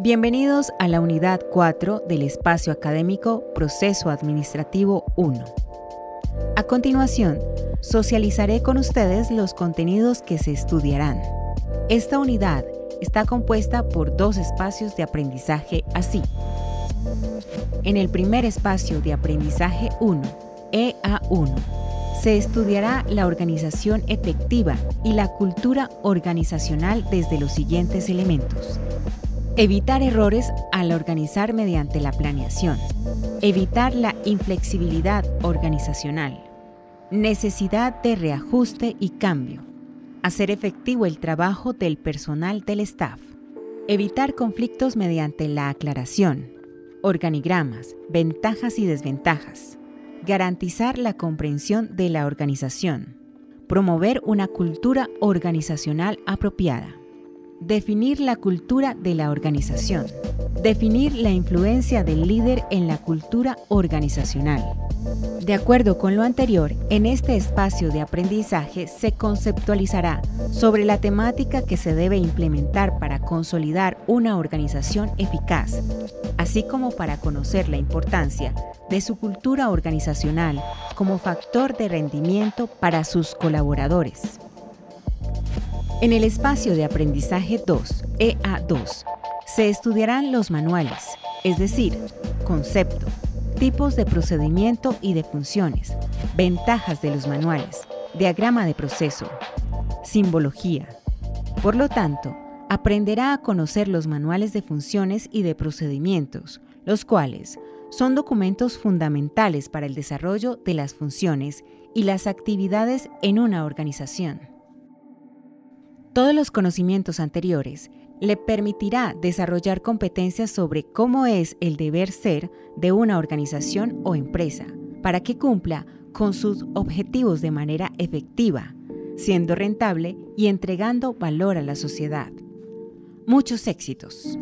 Bienvenidos a la unidad 4 del espacio académico Proceso Administrativo 1. A continuación, socializaré con ustedes los contenidos que se estudiarán. Esta unidad está compuesta por dos espacios de aprendizaje así. En el primer espacio de aprendizaje 1, EA1, se estudiará la organización efectiva y la cultura organizacional desde los siguientes elementos. Evitar errores al organizar mediante la planeación. Evitar la inflexibilidad organizacional. Necesidad de reajuste y cambio. Hacer efectivo el trabajo del personal del staff. Evitar conflictos mediante la aclaración. Organigramas, ventajas y desventajas. Garantizar la comprensión de la organización. Promover una cultura organizacional apropiada. Definir la cultura de la organización. Definir la influencia del líder en la cultura organizacional. De acuerdo con lo anterior, en este espacio de aprendizaje se conceptualizará sobre la temática que se debe implementar para consolidar una organización eficaz, así como para conocer la importancia de su cultura organizacional como factor de rendimiento para sus colaboradores. En el espacio de aprendizaje 2, EA2, se estudiarán los manuales, es decir, concepto, tipos de procedimiento y de funciones, ventajas de los manuales, diagrama de proceso, simbología. Por lo tanto, aprenderá a conocer los manuales de funciones y de procedimientos, los cuales son documentos fundamentales para el desarrollo de las funciones y las actividades en una organización. Todos los conocimientos anteriores le permitirá desarrollar competencias sobre cómo es el deber ser de una organización o empresa para que cumpla con sus objetivos de manera efectiva, siendo rentable y entregando valor a la sociedad. Muchos éxitos.